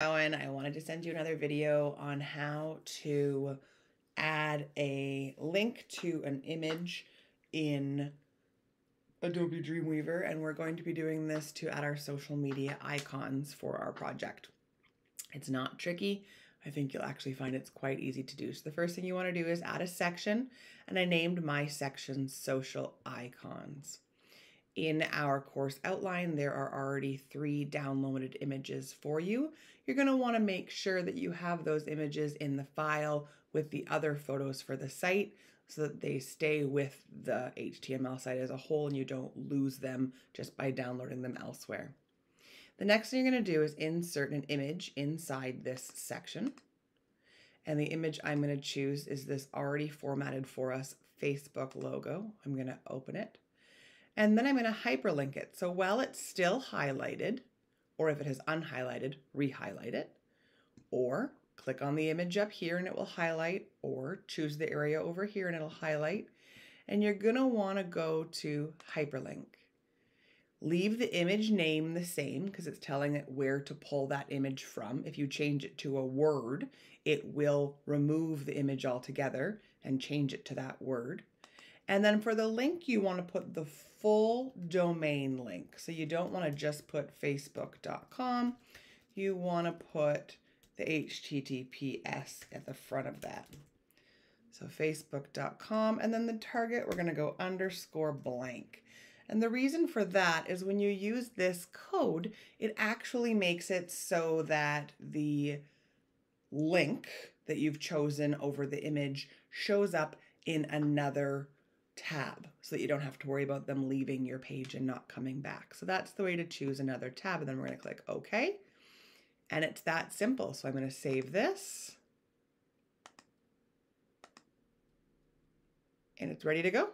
Owen, I wanted to send you another video on how to add a link to an image in Adobe Dreamweaver and we're going to be doing this to add our social media icons for our project. It's not tricky. I think you'll actually find it's quite easy to do. So the first thing you want to do is add a section and I named my section social icons in our course outline, there are already three downloaded images for you. You're going to want to make sure that you have those images in the file with the other photos for the site so that they stay with the HTML site as a whole and you don't lose them just by downloading them elsewhere. The next thing you're going to do is insert an image inside this section. And the image I'm going to choose is this already formatted for us Facebook logo. I'm going to open it. And then I'm going to hyperlink it. So while it's still highlighted, or if it has unhighlighted, rehighlight it, or click on the image up here and it will highlight, or choose the area over here and it'll highlight. And you're going to want to go to hyperlink. Leave the image name the same because it's telling it where to pull that image from. If you change it to a word, it will remove the image altogether and change it to that word. And then for the link, you want to put the full domain link. So you don't want to just put facebook.com. You want to put the HTTPS at the front of that. So facebook.com and then the target, we're going to go underscore blank. And the reason for that is when you use this code, it actually makes it so that the link that you've chosen over the image shows up in another tab so that you don't have to worry about them leaving your page and not coming back. So that's the way to choose another tab. And then we're going to click OK. And it's that simple. So I'm going to save this. And it's ready to go.